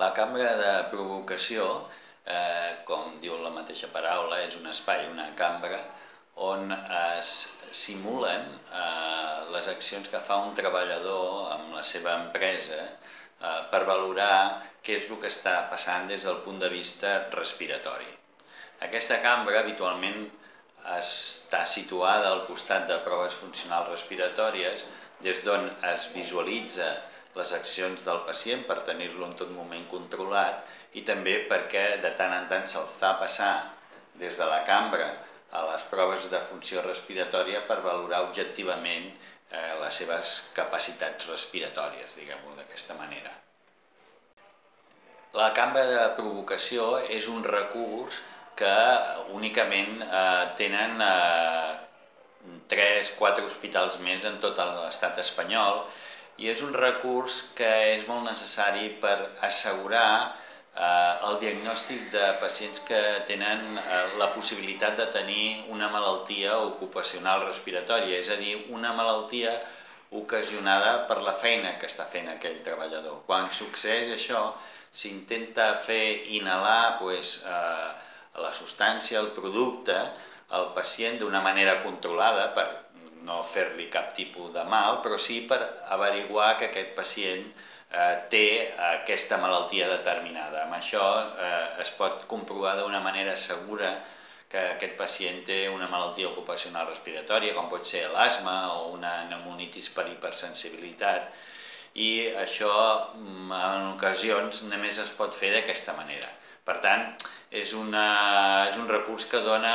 La cambra de provocació, eh, com diu la mateixa paraula, és un espai, una cambra, on es simulen eh, les accions que fa un treballador amb la seva empresa eh, per valorar què és el que està passant des del punt de vista respiratori. Aquesta cambra habitualment està situada al costat de proves funcionals respiratòries, des d'on es visualitza les accions del pacient per tenir-lo en tot moment controlat i també perquè de tant en tant se'l fa passar des de la cambra a les proves de funció respiratòria per valorar objectivament eh, les seves capacitats respiratòries, diguem-ho d'aquesta manera. La cambra de provocació és un recurs que únicament eh, tenen eh, 3-4 hospitals més en tot l'estat espanyol i és un recurs que és molt necessari per assegurar eh, el diagnòstic de pacients que tenen eh, la possibilitat de tenir una malaltia ocupacional respiratòria, és a dir, una malaltia ocasionada per la feina que està fent aquell treballador. Quan succeeix això, s'intenta fer inhalar pues, eh, la substància, el producte, al pacient d'una manera controlada per no fer-li cap tipus de mal, però sí per averiguar que aquest pacient eh, té aquesta malaltia determinada. Amb això eh, es pot comprovar d'una manera segura que aquest pacient té una malaltia ocupacional respiratòria, com pot ser l'asma o una pneumonitis per hipersensibilitat, i això mm, en ocasions només es pot fer d'aquesta manera. Per tant, és, una, és un recurs que dona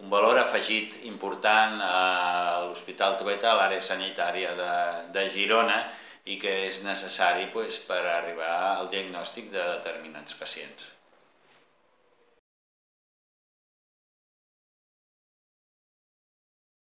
un valor afegit important a l'Hospital Trueta, a l'àrea sanitària de, de Girona, i que és necessari pues, per arribar al diagnòstic de determinats pacients.